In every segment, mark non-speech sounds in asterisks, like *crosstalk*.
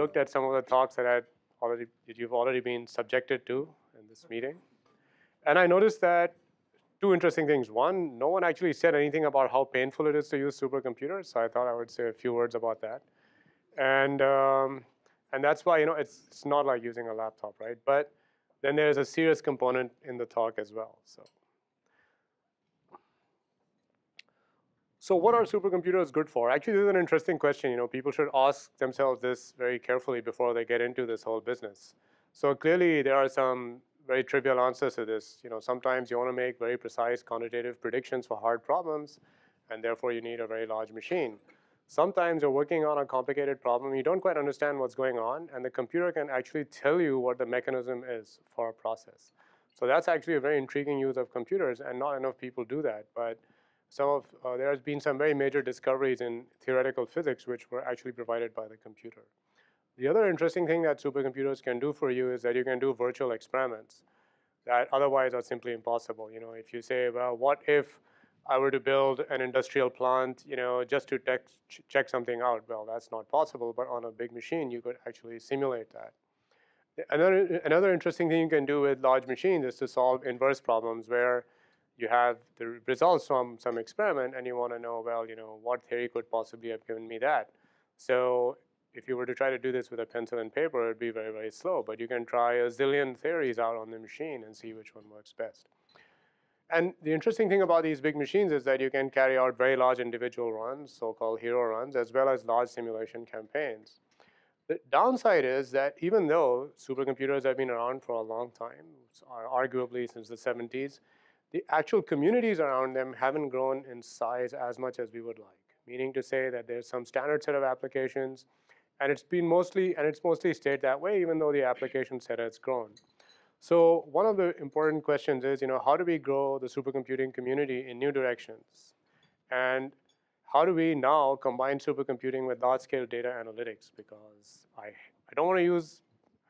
looked at some of the talks that had already that you've already been subjected to in this meeting, and I noticed that two interesting things. One, no one actually said anything about how painful it is to use supercomputers, so I thought I would say a few words about that. And um, and that's why you know it's it's not like using a laptop, right? But then there's a serious component in the talk as well. So. So what are supercomputers good for? Actually, this is an interesting question. You know, people should ask themselves this very carefully before they get into this whole business. So clearly, there are some very trivial answers to this. You know, sometimes you want to make very precise quantitative predictions for hard problems, and therefore you need a very large machine. Sometimes you're working on a complicated problem, you don't quite understand what's going on, and the computer can actually tell you what the mechanism is for a process. So that's actually a very intriguing use of computers, and not enough people do that. But some of, uh, there has been some very major discoveries in theoretical physics which were actually provided by the computer. The other interesting thing that supercomputers can do for you is that you can do virtual experiments that otherwise are simply impossible. You know, if you say, well, what if I were to build an industrial plant, you know, just to ch check something out? Well, that's not possible, but on a big machine, you could actually simulate that. Another, another interesting thing you can do with large machines is to solve inverse problems where you have the results from some experiment and you want to know, well, you know, what theory could possibly have given me that? So if you were to try to do this with a pencil and paper, it'd be very, very slow. But you can try a zillion theories out on the machine and see which one works best. And the interesting thing about these big machines is that you can carry out very large individual runs, so-called hero runs, as well as large simulation campaigns. The downside is that even though supercomputers have been around for a long time, arguably since the 70s, the actual communities around them haven't grown in size as much as we would like. Meaning to say that there's some standard set of applications, and it's been mostly, and it's mostly stayed that way, even though the application set has grown. So one of the important questions is, you know, how do we grow the supercomputing community in new directions? And how do we now combine supercomputing with large-scale data analytics? Because I, I don't want to use,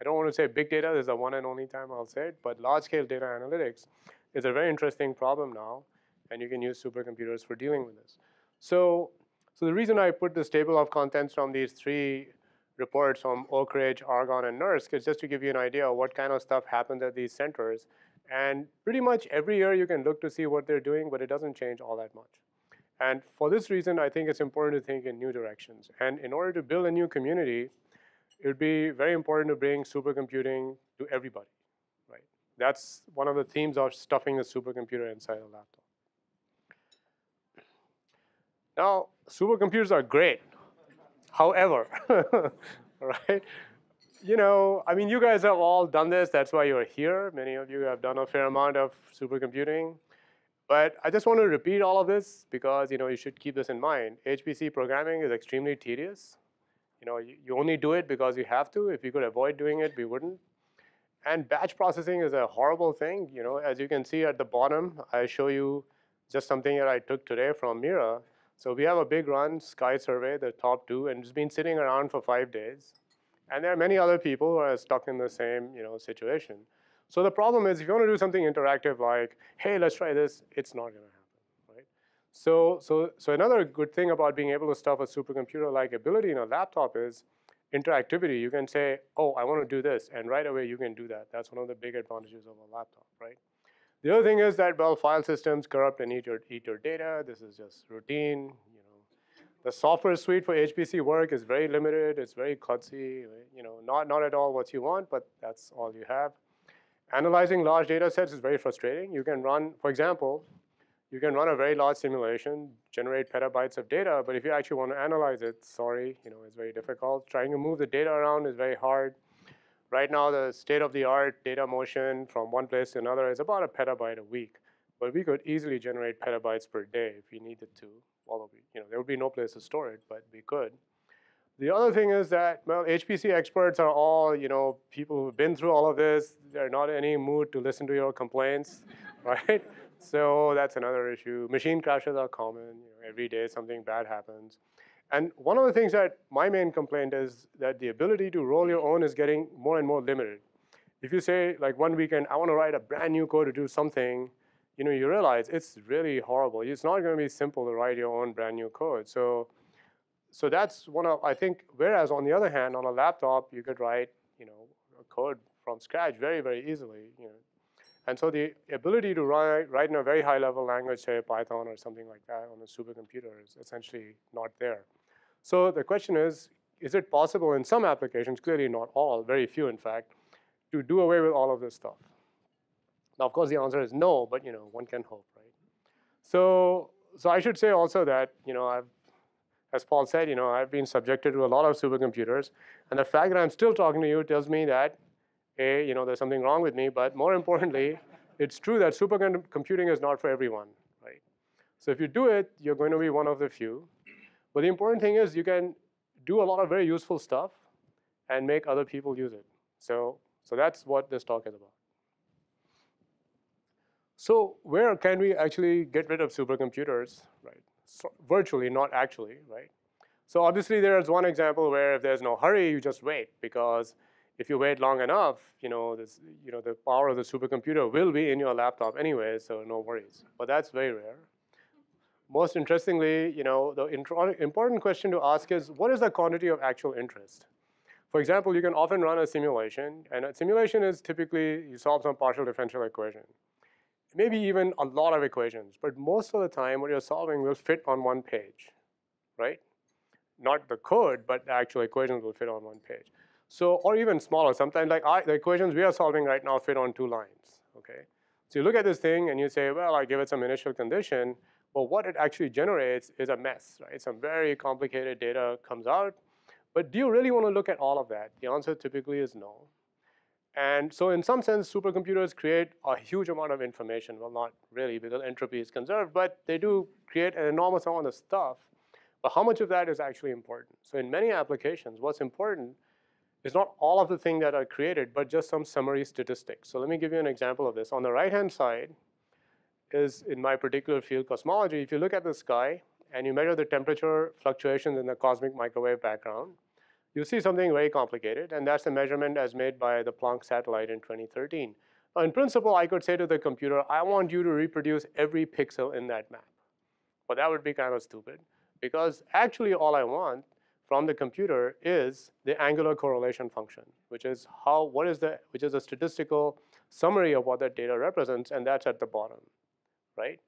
I don't want to say big data, this is the one and only time I'll say it, but large-scale data analytics is a very interesting problem now, and you can use supercomputers for dealing with this. So, so the reason I put this table of contents from these three reports from Oak Ridge, Argonne, and NERSC is just to give you an idea of what kind of stuff happens at these centers. And pretty much every year you can look to see what they're doing, but it doesn't change all that much. And for this reason, I think it's important to think in new directions. And in order to build a new community, it would be very important to bring supercomputing to everybody. That's one of the themes of stuffing the supercomputer inside a laptop. Now, supercomputers are great. However, *laughs* right? You know, I mean, you guys have all done this. That's why you're here. Many of you have done a fair amount of supercomputing. But I just want to repeat all of this because, you know, you should keep this in mind. HPC programming is extremely tedious. You know, you, you only do it because you have to. If you could avoid doing it, we wouldn't. And batch processing is a horrible thing. You know, as you can see at the bottom, I show you just something that I took today from Mira. So we have a big run, Sky Survey, the top two, and it's been sitting around for five days. And there are many other people who are stuck in the same you know, situation. So the problem is if you want to do something interactive like, hey, let's try this, it's not going to happen, right? So, so, so another good thing about being able to stuff a supercomputer-like ability in a laptop is interactivity, you can say, oh, I want to do this, and right away you can do that. That's one of the big advantages of a laptop, right? The other thing is that, well, file systems corrupt and eat your, eat your data. This is just routine. You know, The software suite for HPC work is very limited. It's very klutzy, you know, not, not at all what you want, but that's all you have. Analyzing large data sets is very frustrating. You can run, for example, you can run a very large simulation, generate petabytes of data, but if you actually want to analyze it, sorry, you know, it's very difficult. Trying to move the data around is very hard. Right now, the state-of-the-art data motion from one place to another is about a petabyte a week. But we could easily generate petabytes per day if we needed to. Although, you know, there would be no place to store it, but we could. The other thing is that, well, HPC experts are all, you know, people who've been through all of this. They're not in any mood to listen to your complaints, *laughs* right? So that's another issue. Machine crashes are common. You know, every day something bad happens. And one of the things that my main complaint is that the ability to roll your own is getting more and more limited. If you say, like one weekend, I want to write a brand new code to do something, you know, you realize it's really horrible. It's not going to be simple to write your own brand new code. So so that's one of, I think, whereas on the other hand, on a laptop, you could write, you know, a code from scratch very, very easily, you know. And so the ability to write, write in a very high level language, say Python or something like that on a supercomputer is essentially not there. So the question is, is it possible in some applications, clearly not all, very few in fact, to do away with all of this stuff? Now, of course, the answer is no, but you know, one can hope, right? So, so I should say also that, you know, I've, as Paul said, you know, I've been subjected to a lot of supercomputers, and the fact that I'm still talking to you tells me that, You know, there's something wrong with me, but more importantly, *laughs* it's true that supercomputing is not for everyone, right? So if you do it, you're going to be one of the few. But the important thing is you can do a lot of very useful stuff and make other people use it. So, so that's what this talk is about. So where can we actually get rid of supercomputers, right? So virtually, not actually, right? So obviously there is one example where if there's no hurry, you just wait because if you wait long enough, you know, this, you know, the power of the supercomputer will be in your laptop anyway, so no worries. But that's very rare most interestingly, you know, the important question to ask is, what is the quantity of actual interest? For example, you can often run a simulation, and a simulation is typically you solve some partial differential equation. Maybe even a lot of equations, but most of the time what you're solving will fit on one page, right? Not the code, but the actual equations will fit on one page. So, or even smaller, sometimes like I, the equations we are solving right now fit on two lines, okay? So you look at this thing and you say, well, I give it some initial condition, but what it actually generates is a mess, right? Some very complicated data comes out. But do you really want to look at all of that? The answer typically is no. And so in some sense, supercomputers create a huge amount of information. Well, not really because entropy is conserved, but they do create an enormous amount of stuff. But how much of that is actually important? So in many applications, what's important is not all of the things that are created, but just some summary statistics. So let me give you an example of this. On the right-hand side, is in my particular field, cosmology, if you look at the sky and you measure the temperature fluctuations in the cosmic microwave background, you see something very complicated, and that's the measurement as made by the Planck satellite in 2013. Now, in principle, I could say to the computer, I want you to reproduce every pixel in that map. But that would be kind of stupid, because actually all I want from the computer is the angular correlation function, which is how, what is the, which is a statistical summary of what that data represents, and that's at the bottom right?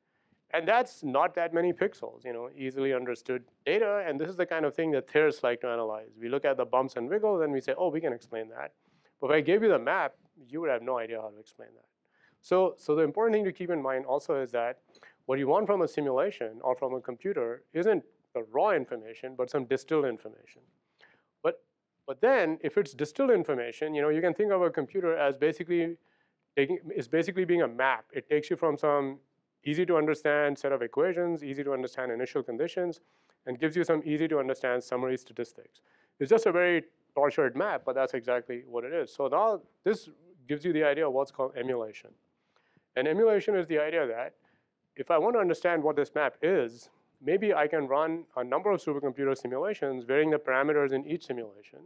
And that's not that many pixels, you know, easily understood data. And this is the kind of thing that theorists like to analyze. We look at the bumps and wiggles and we say, oh, we can explain that. But if I gave you the map, you would have no idea how to explain that. So, so the important thing to keep in mind also is that what you want from a simulation or from a computer isn't the raw information, but some distilled information. But, but then if it's distilled information, you know, you can think of a computer as basically taking, is basically being a map. It takes you from some easy to understand set of equations, easy to understand initial conditions, and gives you some easy to understand summary statistics. It's just a very tortured map, but that's exactly what it is. So now this gives you the idea of what's called emulation. And emulation is the idea that if I want to understand what this map is, maybe I can run a number of supercomputer simulations varying the parameters in each simulation,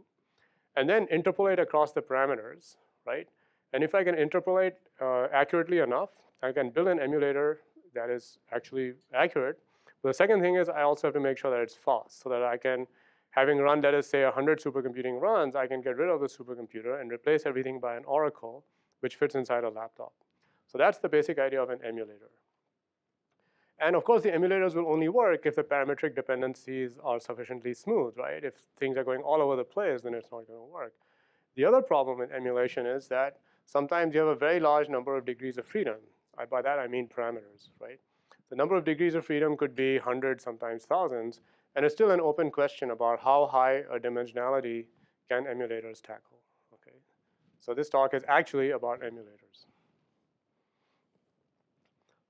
and then interpolate across the parameters, right? And if I can interpolate uh, accurately enough, I can build an emulator that is actually accurate. The second thing is I also have to make sure that it's fast so that I can, having run, let us say 100 supercomputing runs, I can get rid of the supercomputer and replace everything by an oracle, which fits inside a laptop. So that's the basic idea of an emulator. And of course, the emulators will only work if the parametric dependencies are sufficiently smooth, right? If things are going all over the place, then it's not going to work. The other problem with emulation is that sometimes you have a very large number of degrees of freedom. I, by that I mean parameters, right? The number of degrees of freedom could be hundreds, sometimes thousands, and it's still an open question about how high a dimensionality can emulators tackle, okay? So this talk is actually about emulators.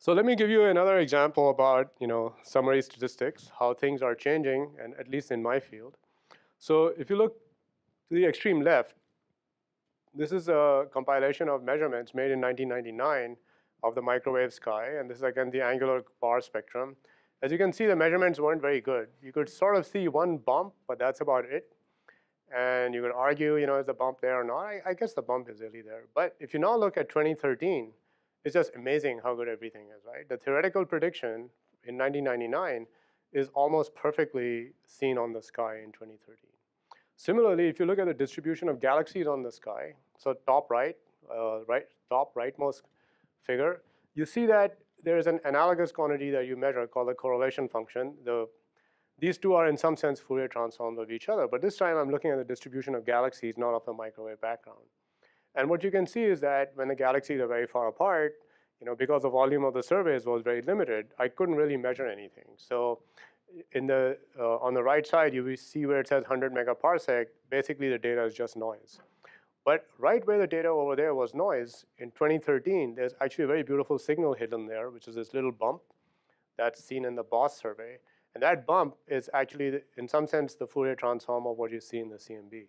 So let me give you another example about, you know, summary statistics, how things are changing, and at least in my field. So if you look to the extreme left, this is a compilation of measurements made in 1999 of the microwave sky. And this is again the angular power spectrum. As you can see, the measurements weren't very good. You could sort of see one bump, but that's about it. And you could argue, you know, is the bump there or not? I, I guess the bump is really there. But if you now look at 2013, it's just amazing how good everything is, right? The theoretical prediction in 1999 is almost perfectly seen on the sky in 2013. Similarly, if you look at the distribution of galaxies on the sky, so top right, uh, right top rightmost figure, you see that there is an analogous quantity that you measure called the correlation function. The, these two are in some sense Fourier transforms of each other, but this time I'm looking at the distribution of galaxies, not of the microwave background. And what you can see is that when the galaxies are very far apart, you know, because the volume of the surveys was very limited, I couldn't really measure anything. So in the, uh, on the right side, you see where it says 100 megaparsec, basically the data is just noise. But right where the data over there was noise, in 2013, there's actually a very beautiful signal hidden there, which is this little bump that's seen in the BOSS survey. And that bump is actually, in some sense, the Fourier transform of what you see in the CMB.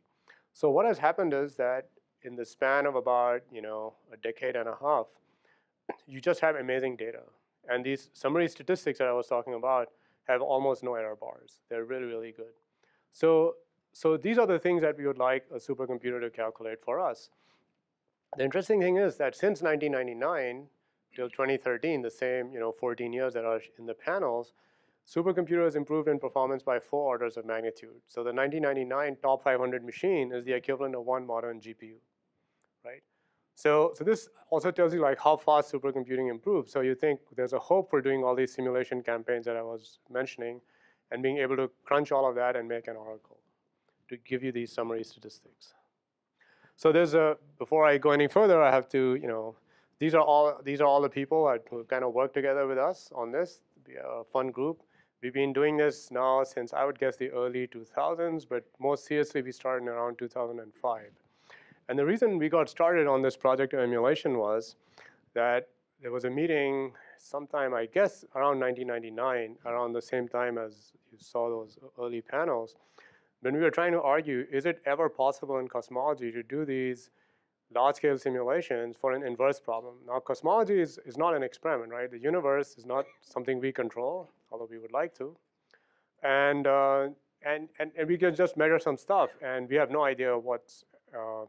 So what has happened is that in the span of about you know a decade and a half, you just have amazing data. And these summary statistics that I was talking about have almost no error bars. They're really, really good. So, so these are the things that we would like a supercomputer to calculate for us. The interesting thing is that since 1999 till 2013, the same you know 14 years that are in the panels, supercomputers improved in performance by four orders of magnitude. So the 1999 top 500 machine is the equivalent of one modern GPU right? So, so this also tells you like how fast supercomputing improves. So you think there's a hope for doing all these simulation campaigns that I was mentioning and being able to crunch all of that and make an oracle to give you these summary statistics. So there's a, before I go any further, I have to, you know, these are all, these are all the people who kind of work together with us on this, a fun group. We've been doing this now since I would guess the early 2000s, but most seriously we started around 2005. And the reason we got started on this project of emulation was that there was a meeting sometime, I guess, around 1999, around the same time as you saw those early panels, when we were trying to argue, is it ever possible in cosmology to do these large-scale simulations for an inverse problem? Now, cosmology is, is not an experiment, right? The universe is not something we control, although we would like to. And, uh, and, and, and we can just measure some stuff, and we have no idea what's uh,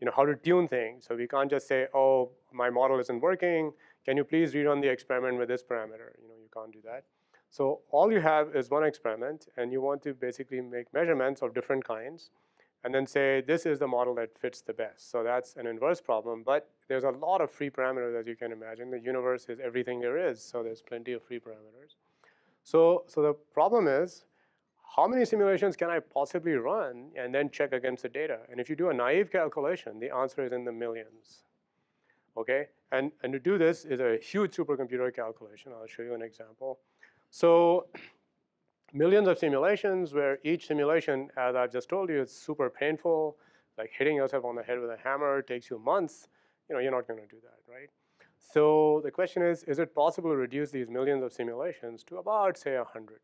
you know, how to tune things. So we can't just say, oh, my model isn't working. Can you please rerun the experiment with this parameter? You know, you can't do that. So all you have is one experiment, and you want to basically make measurements of different kinds, and then say, this is the model that fits the best. So that's an inverse problem, but there's a lot of free parameters, as you can imagine. The universe is everything there is, so there's plenty of free parameters. So, so the problem is, how many simulations can I possibly run and then check against the data? And if you do a naive calculation, the answer is in the millions. Okay, and, and to do this is a huge supercomputer calculation. I'll show you an example. So millions of simulations where each simulation, as I've just told you, is super painful, like hitting yourself on the head with a hammer takes you months. You know, you're not gonna do that, right? So the question is, is it possible to reduce these millions of simulations to about, say, 100?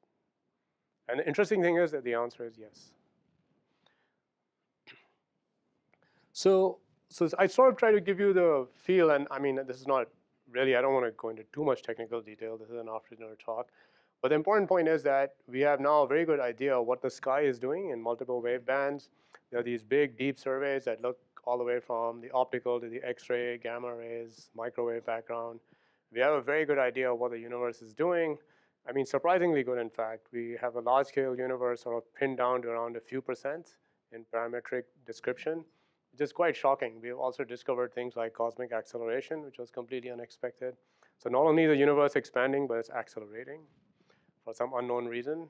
And the interesting thing is that the answer is yes. So, so I sort of try to give you the feel, and I mean, this is not really, I don't want to go into too much technical detail. This is an after dinner talk. But the important point is that we have now a very good idea of what the sky is doing in multiple wave bands. There are these big, deep surveys that look all the way from the optical to the X-ray, gamma rays, microwave background. We have a very good idea of what the universe is doing. I mean, surprisingly good, in fact. We have a large-scale universe sort of pinned down to around a few percent in parametric description, which is quite shocking. We've also discovered things like cosmic acceleration, which was completely unexpected. So not only is the universe expanding, but it's accelerating for some unknown reason.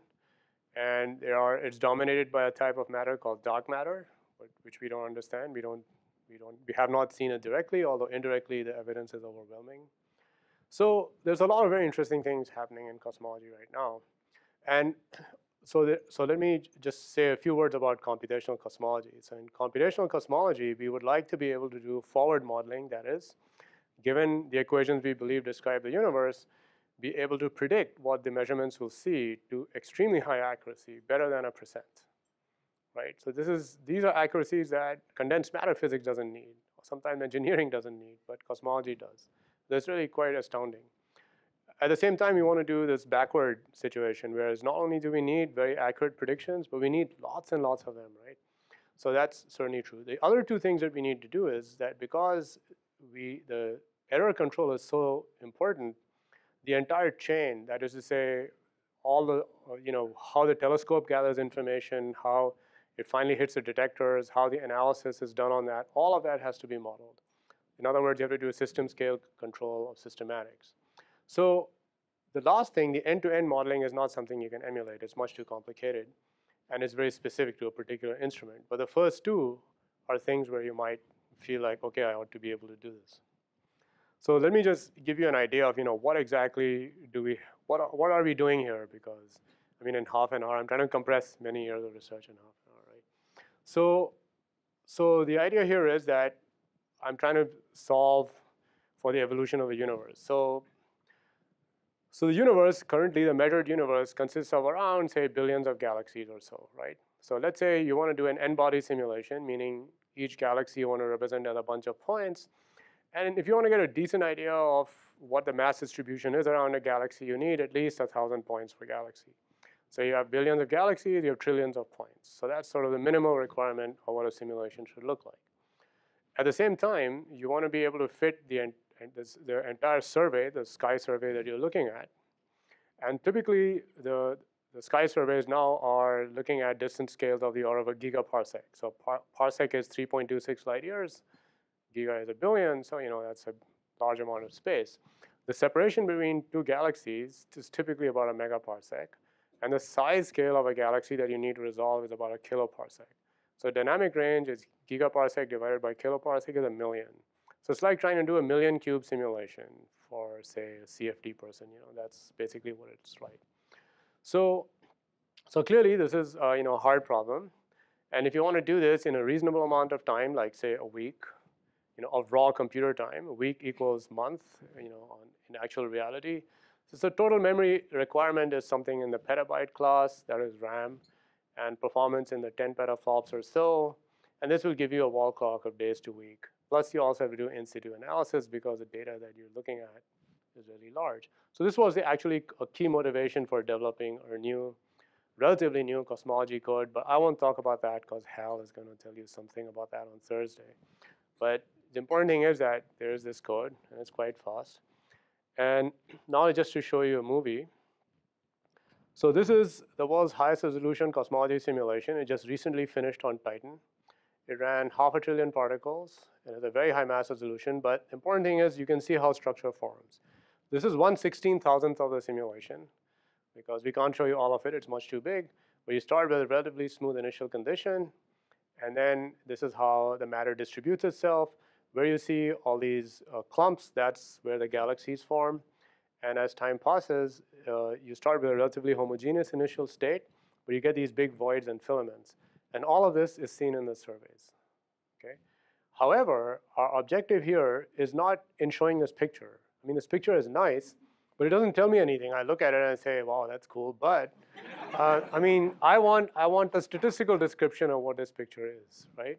And there are, it's dominated by a type of matter called dark matter, which we don't understand. We don't, we don't, we have not seen it directly, although indirectly the evidence is overwhelming. So there's a lot of very interesting things happening in cosmology right now. And *clears throat* so, the, so let me just say a few words about computational cosmology. So in computational cosmology, we would like to be able to do forward modeling, that is, given the equations we believe describe the universe, be able to predict what the measurements will see to extremely high accuracy, better than a percent, right? So this is, these are accuracies that condensed matter physics doesn't need, or sometimes engineering *laughs* doesn't need, but cosmology does. That's really quite astounding. At the same time, we want to do this backward situation, whereas not only do we need very accurate predictions, but we need lots and lots of them, right? So that's certainly true. The other two things that we need to do is that because we the error control is so important, the entire chain, that is to say, all the, you know, how the telescope gathers information, how it finally hits the detectors, how the analysis is done on that, all of that has to be modeled. In other words, you have to do a system scale control of systematics. So the last thing, the end-to-end -end modeling is not something you can emulate. It's much too complicated, and it's very specific to a particular instrument. But the first two are things where you might feel like, okay, I ought to be able to do this. So let me just give you an idea of, you know, what exactly do we, what are, what are we doing here? Because, I mean, in half an hour, I'm trying to compress many years of research in half an hour, right? So, so the idea here is that I'm trying to solve for the evolution of the universe. So, so the universe, currently the measured universe consists of around, say, billions of galaxies or so, right? So let's say you want to do an n-body simulation, meaning each galaxy you want to represent as a bunch of points. And if you want to get a decent idea of what the mass distribution is around a galaxy, you need at least a 1,000 points per galaxy. So you have billions of galaxies, you have trillions of points. So that's sort of the minimal requirement of what a simulation should look like. At the same time, you want to be able to fit the, the entire survey, the sky survey that you're looking at. And typically, the, the sky surveys now are looking at distance scales of the order of a gigaparsec. So par parsec is 3.26 light years, giga is a billion, so you know that's a large amount of space. The separation between two galaxies is typically about a megaparsec, and the size scale of a galaxy that you need to resolve is about a kiloparsec. So dynamic range is gigaparsec divided by kiloparsec is a million. So it's like trying to do a million cube simulation for, say, a CFD person. You know, that's basically what it's like. So, so clearly, this is uh, you know a hard problem. And if you want to do this in a reasonable amount of time, like say a week, you know, of raw computer time, a week equals month, you know, on, in actual reality. So, so total memory requirement is something in the petabyte class, that is RAM and performance in the 10 petaflops or so. And this will give you a wall clock of days to week. Plus, you also have to do in situ analysis because the data that you're looking at is really large. So this was actually a key motivation for developing our new, relatively new cosmology code. But I won't talk about that because Hal is going to tell you something about that on Thursday. But the important thing is that there's this code, and it's quite fast. And *clears throat* now just to show you a movie. So this is the world's highest resolution cosmology simulation. It just recently finished on Titan. It ran half a trillion particles and has a very high mass resolution. But the important thing is you can see how structure forms. This is 1 16,000th of the simulation because we can't show you all of it. It's much too big. But you start with a relatively smooth initial condition. And then this is how the matter distributes itself. Where you see all these uh, clumps, that's where the galaxies form. And as time passes, uh, you start with a relatively homogeneous initial state, but you get these big voids and filaments. And all of this is seen in the surveys. Okay? However, our objective here is not in showing this picture. I mean, this picture is nice, but it doesn't tell me anything. I look at it and I say, wow, that's cool. But uh, I mean, I want, I want a statistical description of what this picture is, right?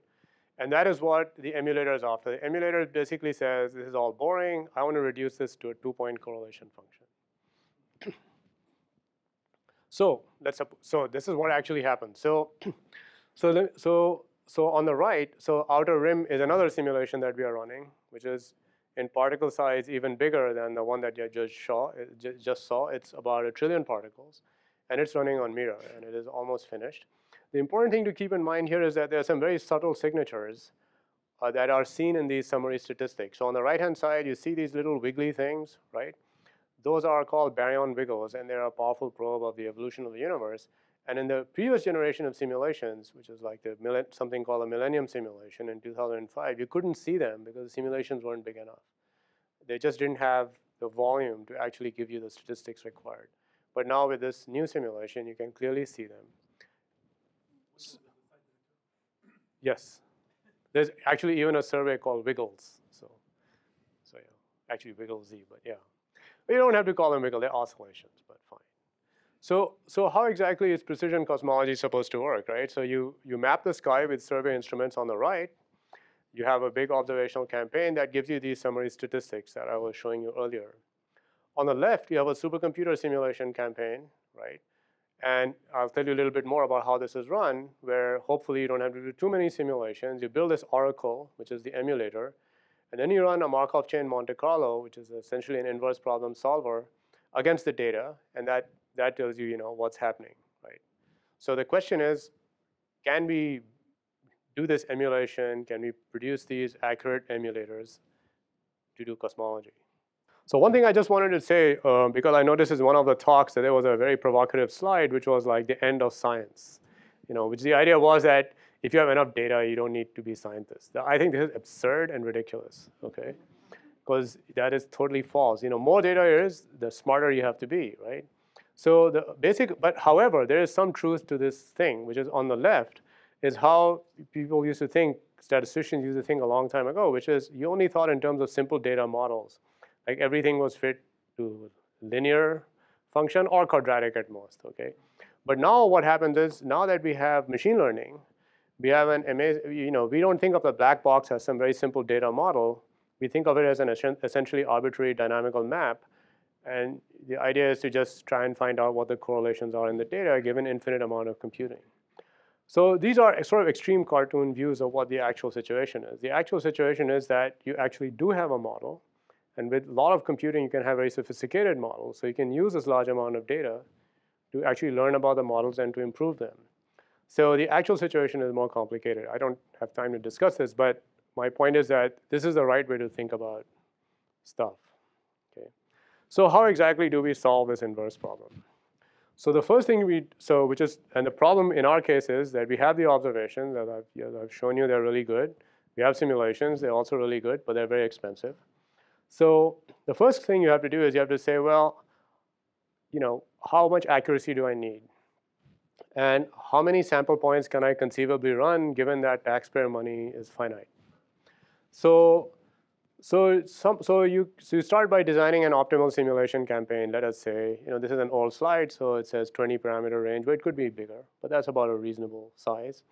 And that is what the emulator is after. The emulator basically says, this is all boring. I want to reduce this to a two-point correlation function. *clears throat* so let's so this is what actually happens. So, *clears throat* so, so, so on the right, so outer rim is another simulation that we are running, which is in particle size even bigger than the one that you just saw. Uh, just saw. It's about a trillion particles, and it's running on Mira, and it is almost finished. The important thing to keep in mind here is that there are some very subtle signatures uh, that are seen in these summary statistics. So on the right-hand side, you see these little wiggly things, right? Those are called baryon wiggles, and they're a powerful probe of the evolution of the universe. And in the previous generation of simulations, which is like the something called a millennium simulation in 2005, you couldn't see them because the simulations weren't big enough. They just didn't have the volume to actually give you the statistics required. But now with this new simulation, you can clearly see them. Yes. There's actually even a survey called Wiggles. So, so yeah, actually Wiggles Z, but yeah. You don't have to call them Wiggles, they're oscillations, but fine. So, so how exactly is precision cosmology supposed to work, right? So you, you map the sky with survey instruments on the right. You have a big observational campaign that gives you these summary statistics that I was showing you earlier. On the left, you have a supercomputer simulation campaign, right? And I'll tell you a little bit more about how this is run, where hopefully you don't have to do too many simulations. You build this oracle, which is the emulator, and then you run a Markov chain Monte Carlo, which is essentially an inverse problem solver against the data, and that that tells you, you know, what's happening, right? So the question is, can we do this emulation? Can we produce these accurate emulators to do cosmology? So one thing I just wanted to say, uh, because I know this is one of the talks that there was a very provocative slide, which was like the end of science. You know, which the idea was that if you have enough data, you don't need to be scientists. I think this is absurd and ridiculous, okay? Because that is totally false. You know, more data is, the smarter you have to be, right? So the basic, but however, there is some truth to this thing, which is on the left, is how people used to think, statisticians used to think a long time ago, which is you only thought in terms of simple data models. Like everything was fit to linear function or quadratic at most, okay? But now what happens is, now that we have machine learning, we have an amazing, you know, we don't think of the black box as some very simple data model. We think of it as an essentially arbitrary dynamical map. And the idea is to just try and find out what the correlations are in the data given infinite amount of computing. So these are sort of extreme cartoon views of what the actual situation is. The actual situation is that you actually do have a model and with a lot of computing, you can have very sophisticated models. So you can use this large amount of data to actually learn about the models and to improve them. So the actual situation is more complicated. I don't have time to discuss this, but my point is that this is the right way to think about stuff. Okay. So how exactly do we solve this inverse problem? So the first thing we, so which is, and the problem in our case is that we have the observations that I've, yeah, I've shown you, they're really good. We have simulations, they're also really good, but they're very expensive. So the first thing you have to do is you have to say, well, you know, how much accuracy do I need? And how many sample points can I conceivably run given that taxpayer money is finite? So, so, some, so, you, so you start by designing an optimal simulation campaign. Let us say, you know, this is an old slide, so it says 20 parameter range, but it could be bigger, but that's about a reasonable size.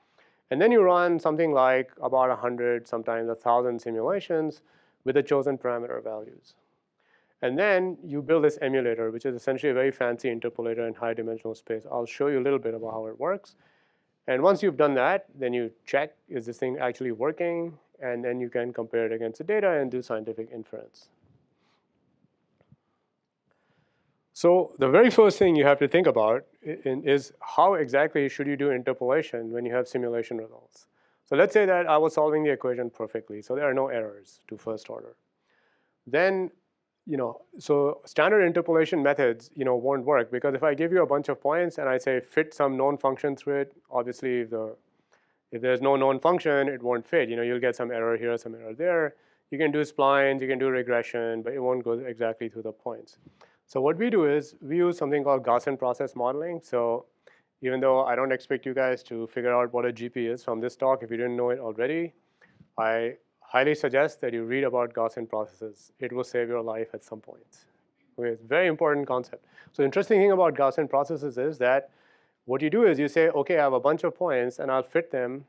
And then you run something like about 100, sometimes 1,000 simulations with the chosen parameter values. And then you build this emulator, which is essentially a very fancy interpolator in high dimensional space. I'll show you a little bit about how it works. And once you've done that, then you check, is this thing actually working? And then you can compare it against the data and do scientific inference. So the very first thing you have to think about is how exactly should you do interpolation when you have simulation results? So let's say that I was solving the equation perfectly, so there are no errors to first order. Then, you know, so standard interpolation methods, you know, won't work because if I give you a bunch of points and I say fit some known function through it, obviously if the if there's no known function, it won't fit. You know, you'll get some error here, some error there. You can do splines, you can do regression, but it won't go exactly through the points. So what we do is we use something called Gaussian process modeling. So even though I don't expect you guys to figure out what a GP is from this talk if you didn't know it already, I highly suggest that you read about Gaussian processes. It will save your life at some point. It's a very important concept. So interesting thing about Gaussian processes is that what you do is you say, okay, I have a bunch of points and I'll fit them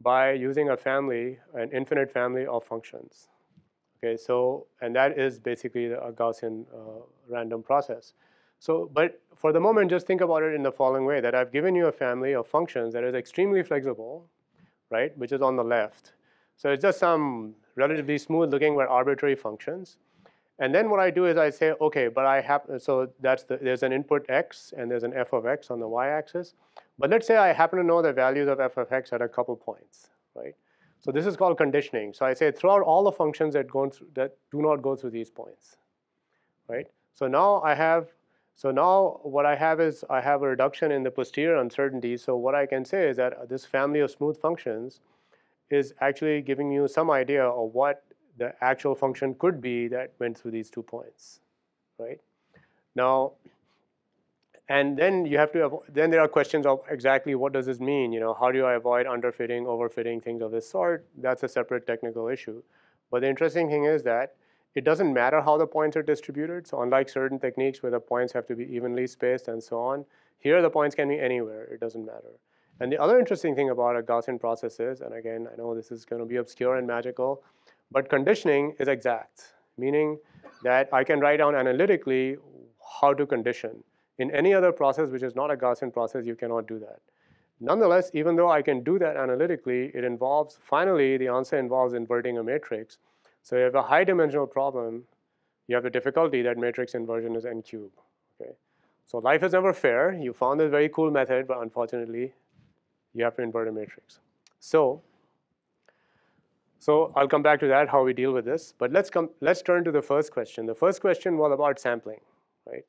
by using a family, an infinite family of functions. Okay, so, and that is basically a Gaussian uh, random process. So, but for the moment, just think about it in the following way, that I've given you a family of functions that is extremely flexible, right, which is on the left. So it's just some relatively smooth looking but arbitrary functions. And then what I do is I say, okay, but I have, so that's the, there's an input x and there's an f of x on the y-axis. But let's say I happen to know the values of f of x at a couple points, right? So this is called conditioning. So I say throughout all the functions that, go through, that do not go through these points, right? So now I have so now what I have is I have a reduction in the posterior uncertainty. So what I can say is that this family of smooth functions is actually giving you some idea of what the actual function could be that went through these two points, right? Now, and then you have to, then there are questions of exactly what does this mean? You know, how do I avoid underfitting, overfitting, things of this sort? That's a separate technical issue. But the interesting thing is that it doesn't matter how the points are distributed. So unlike certain techniques where the points have to be evenly spaced and so on, here the points can be anywhere. It doesn't matter. And the other interesting thing about a Gaussian process is, and again, I know this is going to be obscure and magical, but conditioning is exact, meaning that I can write down analytically how to condition. In any other process which is not a Gaussian process, you cannot do that. Nonetheless, even though I can do that analytically, it involves, finally, the answer involves inverting a matrix. So you have a high dimensional problem, you have the difficulty that matrix inversion is n cube. Okay? So life is never fair. You found a very cool method, but unfortunately, you have to invert a matrix. So, so I'll come back to that, how we deal with this. But let's, come, let's turn to the first question. The first question was about sampling, right?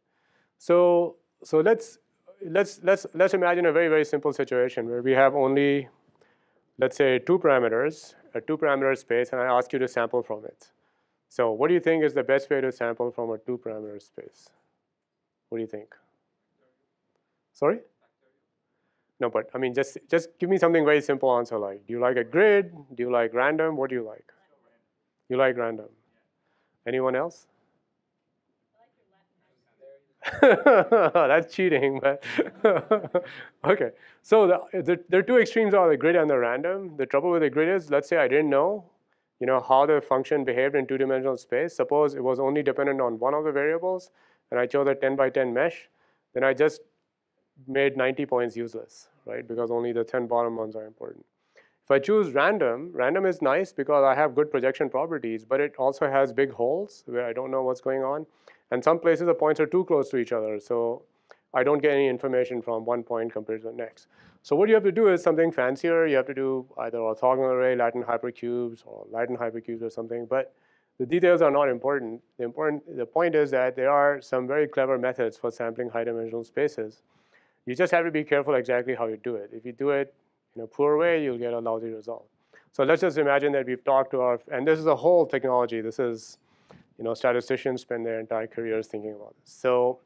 So, so let's, let's, let's, let's imagine a very, very simple situation where we have only, let's say, two parameters, a two-parameter space, and I ask you to sample from it. So what do you think is the best way to sample from a two-parameter space? What do you think? Sorry? No, but I mean, just just give me something very simple answer like, do you like a grid? Do you like random? What do you like? You like random. Anyone else? *laughs* That's cheating, but *laughs* okay. So the, the, the two extremes are the grid and the random. The trouble with the grid is, let's say I didn't know, you know, how the function behaved in two-dimensional space. Suppose it was only dependent on one of the variables, and I chose a 10 by 10 mesh, then I just made 90 points useless, right? Because only the 10 bottom ones are important. If I choose random, random is nice because I have good projection properties, but it also has big holes where I don't know what's going on. And some places the points are too close to each other, so I don't get any information from one point compared to the next. So what you have to do is something fancier. You have to do either orthogonal array, Latin hypercubes, or Latin hypercubes or something. But the details are not important. The, important. the point is that there are some very clever methods for sampling high-dimensional spaces. You just have to be careful exactly how you do it. If you do it in a poor way, you'll get a lousy result. So let's just imagine that we've talked to our, and this is a whole technology. This is, you know, statisticians spend their entire careers thinking about this. So,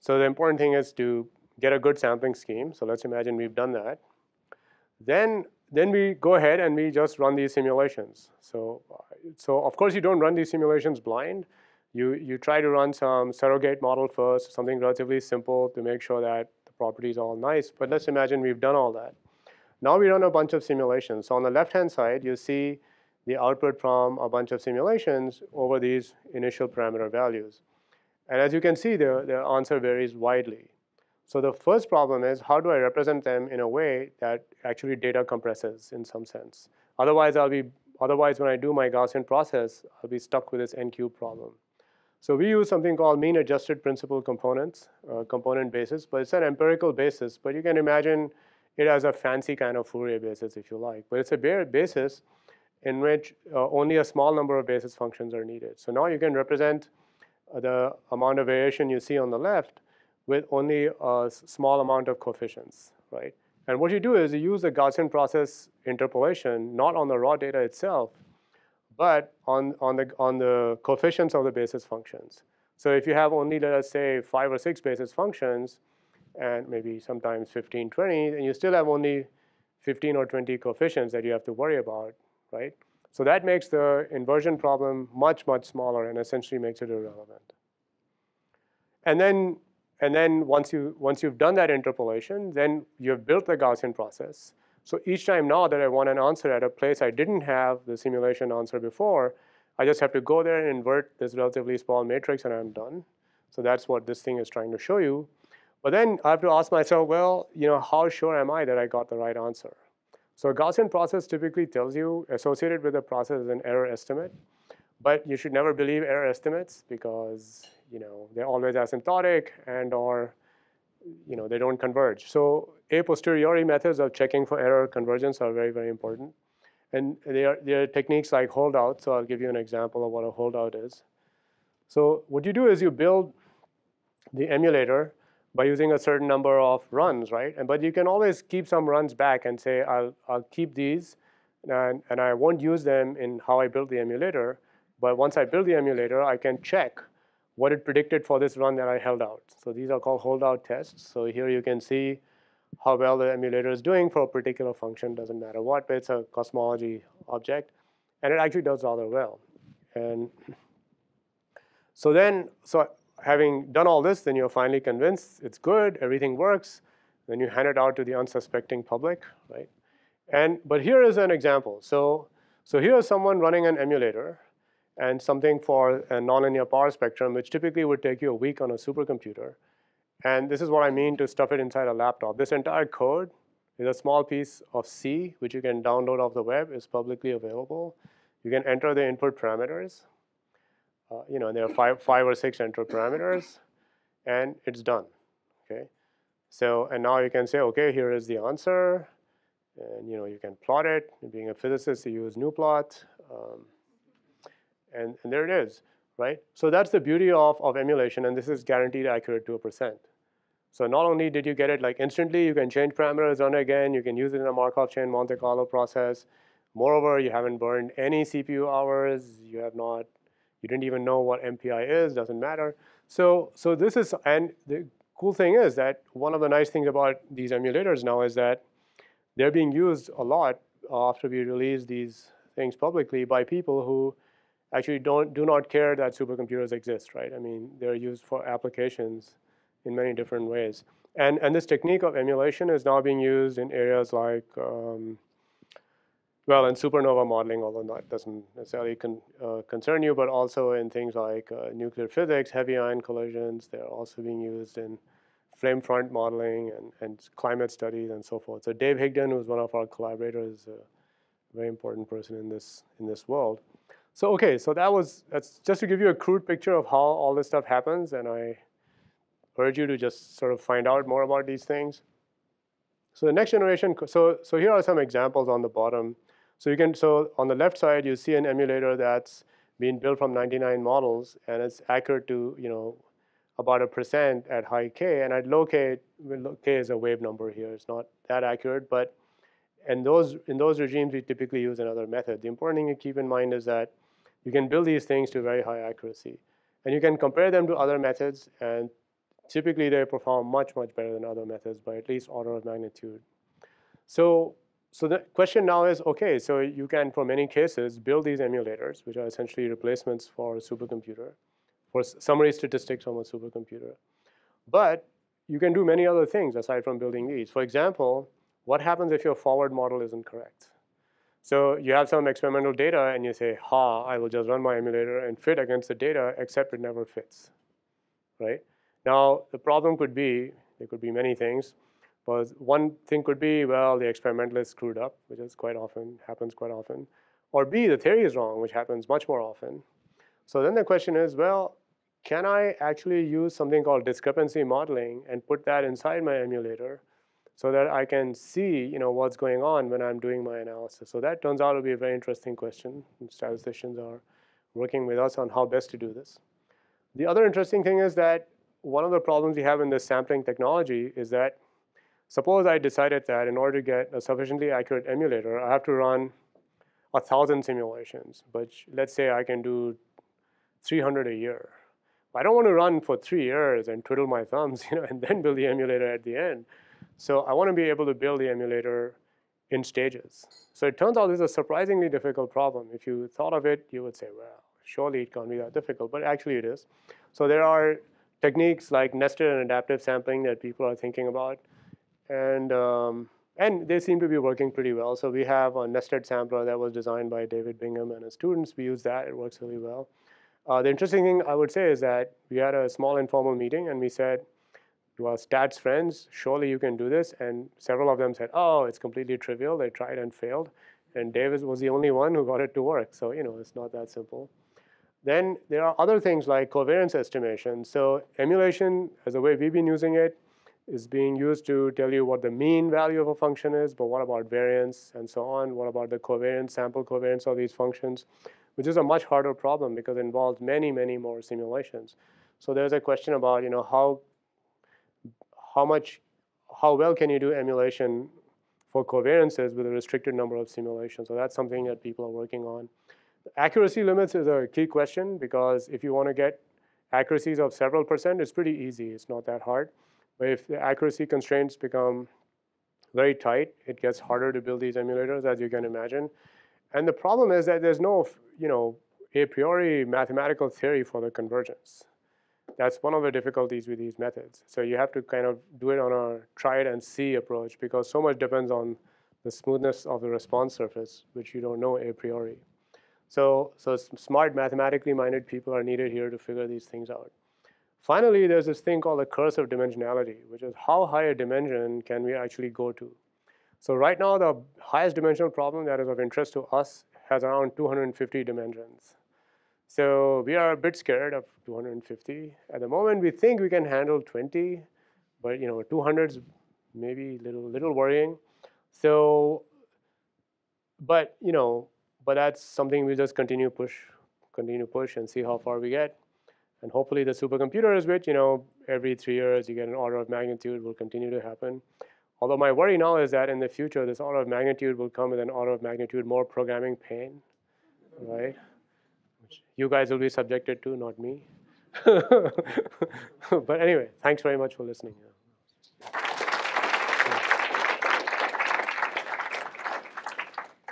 so the important thing is to get a good sampling scheme. So let's imagine we've done that. Then, then we go ahead and we just run these simulations. So, so of course you don't run these simulations blind. You, you try to run some surrogate model first, something relatively simple to make sure that the property is all nice. But let's imagine we've done all that. Now we run a bunch of simulations. So on the left-hand side, you see the output from a bunch of simulations over these initial parameter values. And as you can see, the, the answer varies widely. So the first problem is how do I represent them in a way that actually data compresses in some sense? Otherwise, I'll be otherwise when I do my Gaussian process, I'll be stuck with this n cube problem. So we use something called mean adjusted principal components, uh, component basis, but it's an empirical basis. But you can imagine it as a fancy kind of Fourier basis if you like. But it's a bare basis in which uh, only a small number of basis functions are needed. So now you can represent uh, the amount of variation you see on the left with only a small amount of coefficients, right? And what you do is you use the Gaussian process interpolation, not on the raw data itself, but on, on, the, on the coefficients of the basis functions. So if you have only, let us say, five or six basis functions, and maybe sometimes 15, 20, and you still have only 15 or 20 coefficients that you have to worry about, right? So that makes the inversion problem much, much smaller and essentially makes it irrelevant. And then, and then once, you, once you've done that interpolation, then you've built the Gaussian process. So each time now that I want an answer at a place I didn't have the simulation answer before, I just have to go there and invert this relatively small matrix and I'm done. So that's what this thing is trying to show you. But then I have to ask myself, well, you know, how sure am I that I got the right answer? So a Gaussian process typically tells you associated with the process is an error estimate. But you should never believe error estimates because you know they're always asymptotic and or you know, they don't converge. So a posteriori methods of checking for error convergence are very, very important. And there are, there are techniques like holdout. So I'll give you an example of what a holdout is. So what you do is you build the emulator by using a certain number of runs, right? And, but you can always keep some runs back and say, I'll, I'll keep these and, and I won't use them in how I build the emulator. But once I build the emulator, I can check what it predicted for this run that I held out. So these are called holdout tests. So here you can see how well the emulator is doing for a particular function, doesn't matter what, but it's a cosmology object. And it actually does rather well. And so then, so having done all this, then you're finally convinced it's good, everything works. Then you hand it out to the unsuspecting public, right? And, but here is an example. So, so here is someone running an emulator and something for a nonlinear power spectrum, which typically would take you a week on a supercomputer. And this is what I mean to stuff it inside a laptop. This entire code is a small piece of C, which you can download off the web, is publicly available. You can enter the input parameters. Uh, you know, there are five, five or six enter parameters, and it's done, okay? So, and now you can say, okay, here is the answer, and you know, you can plot it. Being a physicist, you use gnuplot, um, and, and there it is, right? So that's the beauty of, of emulation, and this is guaranteed accurate to a percent. So not only did you get it like instantly, you can change parameters, on again, you can use it in a Markov chain Monte Carlo process. Moreover, you haven't burned any CPU hours, you have not, you didn't even know what MPI is, doesn't matter. So, so this is, and the cool thing is that one of the nice things about these emulators now is that they're being used a lot after we release these things publicly by people who actually don't do not care that supercomputers exist, right? I mean, they're used for applications in many different ways. And, and this technique of emulation is now being used in areas like, um, well, in supernova modeling, although that doesn't necessarily con, uh, concern you, but also in things like uh, nuclear physics, heavy ion collisions. They're also being used in flame front modeling and, and climate studies and so forth. So Dave Higdon, who's one of our collaborators, is a very important person in this, in this world. So okay, so that was, that's just to give you a crude picture of how all this stuff happens, and I urge you to just sort of find out more about these things. So the next generation, so, so here are some examples on the bottom. So you can, so on the left side, you see an emulator that's been built from 99 models, and it's accurate to, you know, about a percent at high k, and at low k, k is a wave number here. It's not that accurate, but in those, in those regimes, we typically use another method. The important thing to keep in mind is that you can build these things to very high accuracy. And you can compare them to other methods, and typically they perform much, much better than other methods by at least order of magnitude. So, so the question now is, okay, so you can, for many cases, build these emulators, which are essentially replacements for a supercomputer, for summary statistics on a supercomputer. But you can do many other things aside from building these. For example, what happens if your forward model isn't correct? So you have some experimental data and you say, ha, I will just run my emulator and fit against the data, except it never fits, right? Now, the problem could be, there could be many things, but one thing could be, well, the experimentalist screwed up, which is quite often, happens quite often. Or B, the theory is wrong, which happens much more often. So then the question is, well, can I actually use something called discrepancy modeling and put that inside my emulator so that I can see you know, what's going on when I'm doing my analysis? So that turns out to be a very interesting question. Statisticians are working with us on how best to do this. The other interesting thing is that one of the problems we have in this sampling technology is that suppose I decided that in order to get a sufficiently accurate emulator, I have to run a thousand simulations, but let's say I can do 300 a year. I don't want to run for three years and twiddle my thumbs, *laughs* you know, and then build the emulator at the end. So I want to be able to build the emulator in stages. So it turns out this is a surprisingly difficult problem. If you thought of it, you would say, well, surely it can't be that difficult, but actually it is. So there are techniques like nested and adaptive sampling that people are thinking about. And, um, and they seem to be working pretty well. So we have a nested sampler that was designed by Derek Bingham and his students. We use that. It works really well. Uh, the interesting thing I would say is that we had a small informal meeting and we said to our stats friends, surely you can do this. And several of them said, oh, it's completely trivial. They tried and failed. And Derek was the only one who got it to work. So, you know, it's not that simple. Then there are other things like covariance estimation. So emulation, as the way we've been using it, is being used to tell you what the mean value of a function is, but what about variance and so on? What about the covariance, sample covariance of these functions? Which is a much harder problem because it involves many, many more simulations. So there's a question about, you know, how, how much, how well can you do emulation for covariances with a restricted number of simulations? So that's something that people are working on. Accuracy limits is a key question because if you want to get accuracies of several percent, it's pretty easy. It's not that hard. But if the accuracy constraints become very tight, it gets harder to build these emulators, as you can imagine. And the problem is that there's no, you know, a priori mathematical theory for the convergence. That's one of the difficulties with these methods. So you have to kind of do it on a try it and see approach because so much depends on the smoothness of the response surface, which you don't know a priori. So, so smart mathematically minded people are needed here to figure these things out. Finally, there's this thing called the curse of dimensionality, which is how high a dimension can we actually go to? So right now, the highest dimensional problem that is of interest to us has around 250 dimensions. So we are a bit scared of 250. At the moment, we think we can handle 20, but you know, 200s maybe little little worrying. So, but you know, but that's something we just continue push, continue push, and see how far we get. And hopefully, the supercomputer is which you know every three years you get an order of magnitude will continue to happen. Although my worry now is that in the future, this order of magnitude will come with an order of magnitude more programming pain, right? Which you guys will be subjected to, not me. *laughs* but anyway, thanks very much for listening.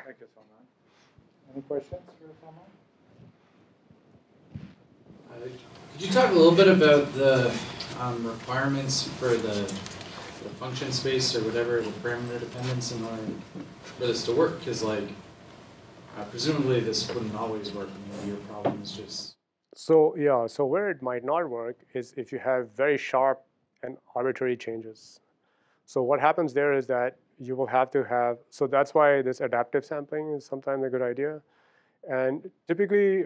Thank you, Salman. Any questions for Salman? Could you talk a little bit about the um, requirements for the the function space or whatever, the parameter dependence in order for this to work? Because like, uh, presumably this wouldn't always work. Maybe your problem is just. So yeah, so where it might not work is if you have very sharp and arbitrary changes. So what happens there is that you will have to have, so that's why this adaptive sampling is sometimes a good idea. And typically,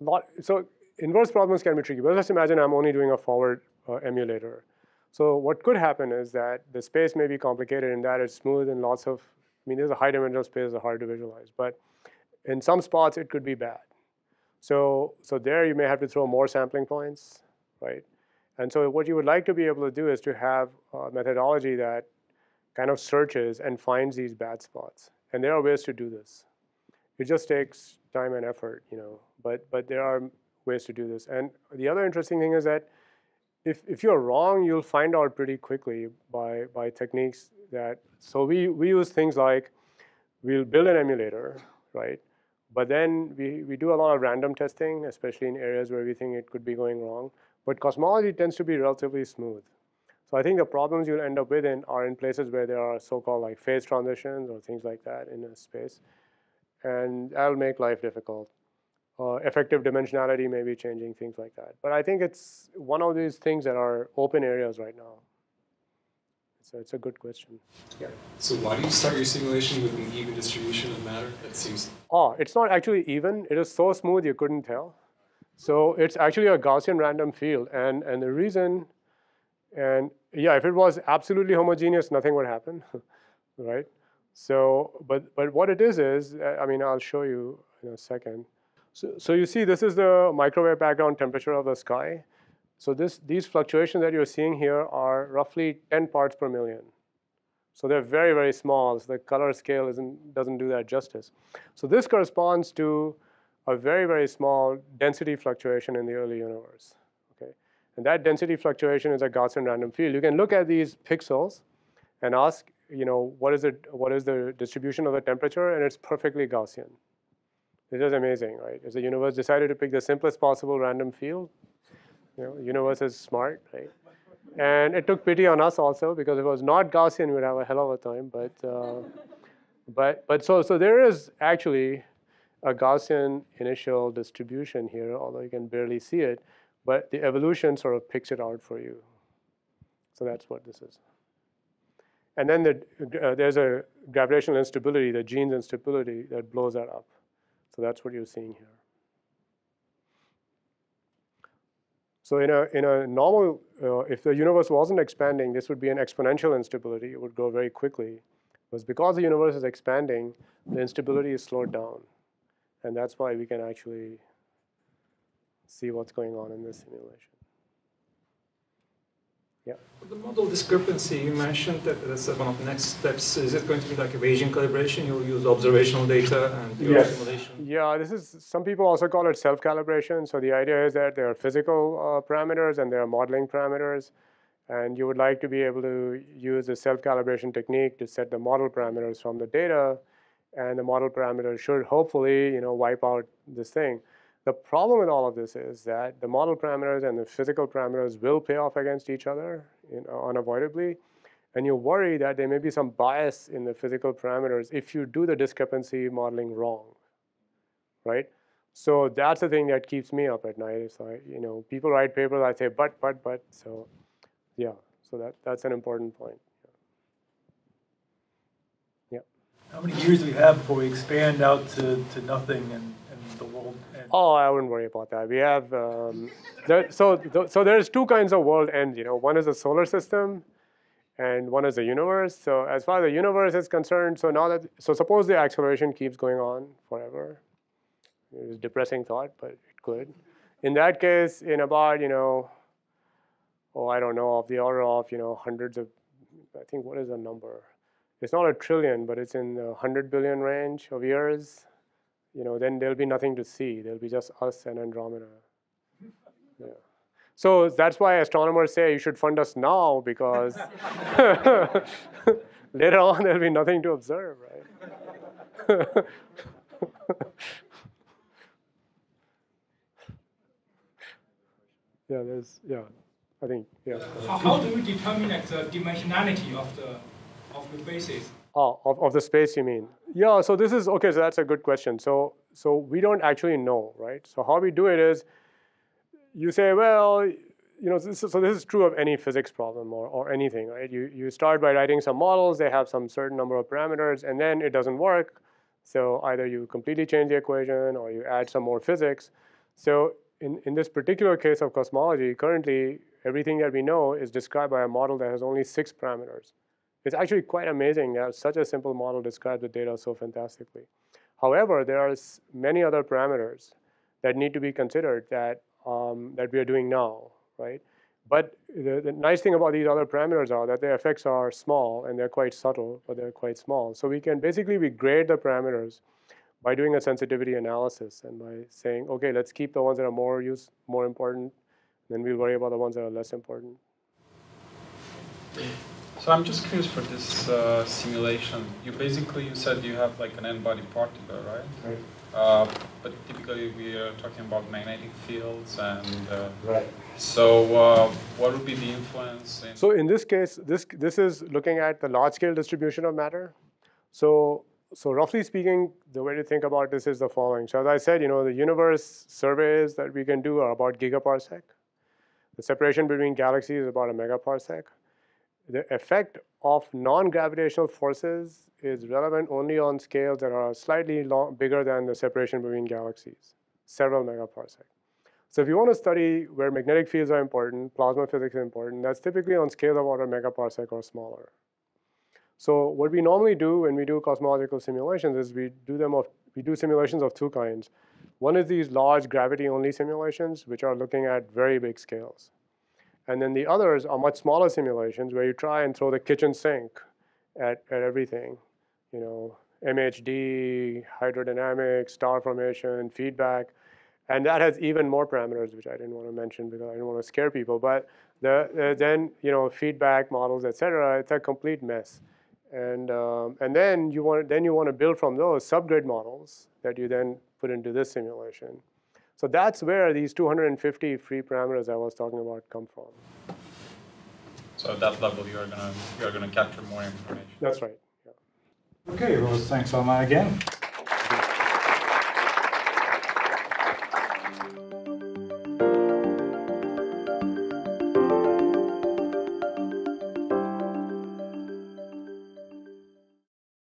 not, so inverse problems can be tricky, but let's imagine I'm only doing a forward uh, emulator. So what could happen is that the space may be complicated in that it's smooth and lots of, I mean, there's a high dimensional space that's hard to visualize, but in some spots it could be bad. So, so there you may have to throw more sampling points, right? And so what you would like to be able to do is to have a methodology that kind of searches and finds these bad spots. And there are ways to do this. It just takes time and effort, you know, but, but there are ways to do this. And the other interesting thing is that if, if you're wrong, you'll find out pretty quickly by, by techniques that, so we, we use things like, we'll build an emulator, right? But then we, we do a lot of random testing, especially in areas where we think it could be going wrong. But cosmology tends to be relatively smooth. So I think the problems you'll end up with in are in places where there are so-called like phase transitions or things like that in a space. And that'll make life difficult uh, effective dimensionality may be changing, things like that. But I think it's one of these things that are open areas right now. So it's a good question. Yeah. So why do you start your simulation with an even distribution of matter? That seems. Oh, it's not actually even. It is so smooth you couldn't tell. So it's actually a Gaussian random field, and and the reason, and yeah, if it was absolutely homogeneous, nothing would happen, *laughs* right? So, but but what it is is, I mean, I'll show you in a second. So, so you see this is the microwave background temperature of the sky. So this, these fluctuations that you're seeing here are roughly 10 parts per million. So they're very, very small. So the color scale isn't, doesn't do that justice. So this corresponds to a very, very small density fluctuation in the early universe. Okay? And that density fluctuation is a Gaussian random field. You can look at these pixels and ask, you know, what is, it, what is the distribution of the temperature? And it's perfectly Gaussian. It is amazing, right? If the universe decided to pick the simplest possible random field, you know, the universe is smart, right? And it took pity on us also because if it was not Gaussian, we'd have a hell of a time. But, uh, but, but so, so there is actually a Gaussian initial distribution here, although you can barely see it. But the evolution sort of picks it out for you. So that's what this is. And then the, uh, there's a gravitational instability, the Jeans instability that blows that up. So that's what you're seeing here. So in a, in a normal, uh, if the universe wasn't expanding, this would be an exponential instability. It would grow very quickly. But because the universe is expanding, the instability is slowed down. And that's why we can actually see what's going on in this simulation. Yeah. The model discrepancy, you mentioned that that's one of the next steps. Is it going to be like a Bayesian calibration? You'll use observational data and your yes. simulation? Yeah, this is, some people also call it self-calibration. So the idea is that there are physical uh, parameters and there are modeling parameters. And you would like to be able to use a self-calibration technique to set the model parameters from the data. And the model parameters should hopefully, you know, wipe out this thing. The problem with all of this is that the model parameters and the physical parameters will pay off against each other unavoidably. And you worry that there may be some bias in the physical parameters if you do the discrepancy modeling wrong, right? So that's the thing that keeps me up at night. Is like, you know, people write papers, I say, but, but, but. So, yeah, so that, that's an important point. Yeah. How many years do we have before we expand out to, to nothing and the world? Oh, I wouldn't worry about that. We have um, there, so th- so there's two kinds of world ends. You know, one is the solar system, and one is the universe. So as far as the universe is concerned, so now that so suppose the acceleration keeps going on forever. It's a depressing thought, but it could. In that case, in about you know, oh I don't know, of the order of you know hundreds of, I think what is the number? It's not a trillion, but it's in the hundred billion range of years you know, then there'll be nothing to see. There'll be just us and Andromeda. *laughs* Yeah. So that's why astronomers say you should fund us now because *laughs* later on there'll be nothing to observe, right? *laughs* yeah, there's yeah, I think yeah. How, how do we determine like, the dimensionality of the of the basis? Oh, of, of the space you mean? Yeah, so this is, okay, so that's a good question. So, so we don't actually know, right? So how we do it is, you say, well, you know, this is, so this is true of any physics problem or, or anything, right? You, you start by writing some models, they have some certain number of parameters, and then it doesn't work. So either you completely change the equation or you add some more physics. So in, in this particular case of cosmology, currently everything that we know is described by a model that has only six parameters. It's actually quite amazing that such a simple model describes the data so fantastically. However, there are many other parameters that need to be considered that, um, that we are doing now, right? But the, the, nice thing about these other parameters are that their effects are small and they're quite subtle, but they're quite small. So we can basically we grade the parameters by doing a sensitivity analysis and by saying, okay, let's keep the ones that are more use, more important, then we'll worry about the ones that are less important. So I'm just curious for this uh, simulation. You basically you said you have like an n-body particle, right? Right. Uh, but typically we are talking about magnetic fields and. Uh, right. So uh, what would be the influence? In so in this case, this this is looking at the large-scale distribution of matter. So so roughly speaking, the way to think about this is the following. So as I said, you know, the universe surveys that we can do are about gigaparsec. The separation between galaxies is about a megaparsec the effect of non-gravitational forces is relevant only on scales that are slightly long, bigger than the separation between galaxies, several megaparsec. So if you want to study where magnetic fields are important, plasma physics is important, that's typically on scale of order megaparsec or smaller. So what we normally do when we do cosmological simulations is we do them of we do simulations of two kinds. One is these large gravity-only simulations, which are looking at very big scales. And then the others are much smaller simulations where you try and throw the kitchen sink at, at everything. You know, MHD, hydrodynamics, star formation, feedback. And that has even more parameters, which I didn't want to mention because I didn't want to scare people. But the, the then, you know, feedback models, et cetera, it's a complete mess. And, um, and then, you want, then you want to build from those subgrid models that you then put into this simulation. So that's where these 250 free parameters I was talking about come from. So at that level, you are gonna you are gonna capture more information. That's right. Yeah. Okay, well, thanks, Salman, again.